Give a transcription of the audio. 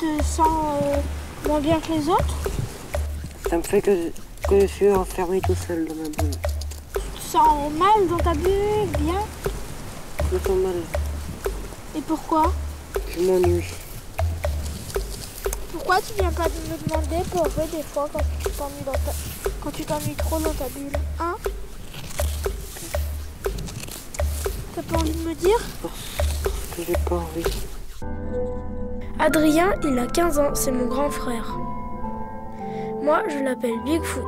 te sens euh, moins bien que les autres Ça me fait que, que je suis enfermé tout seul dans ma bulle. Tu te sens mal dans ta bulle Bien Je me sens mal. Et pourquoi Je m'ennuie. Pourquoi tu viens pas de me demander pour eux des fois quand tu t'ennuies dans ta... quand tu t'ennuies trop dans ta bulle Hein T'as pas envie de me dire Parce que j'ai pas envie. Adrien, il a 15 ans, c'est mon grand frère. Moi, je l'appelle Bigfoot.